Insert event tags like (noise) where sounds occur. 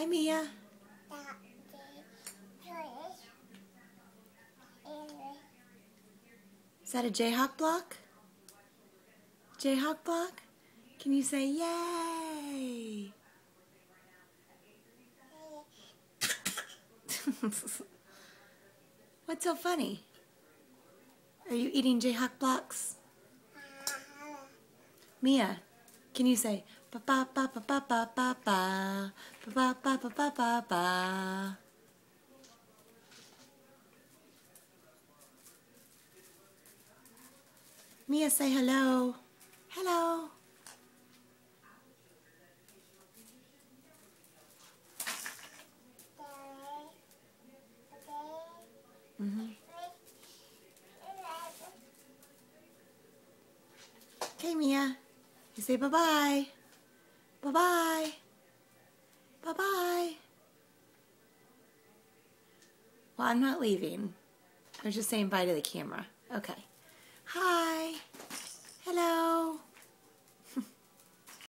Hi, Mia. Is that a Jayhawk block? Jayhawk block? Can you say yay? (laughs) What's so funny? Are you eating Jayhawk blocks? Mia, can you say ba ba ba ba ba ba ba ba Mia, say hello. Hello. Mm-hmm. Okay, Mia. You say. Bye-bye. Bye-bye. Well, I'm not leaving. I was just saying bye to the camera. Okay.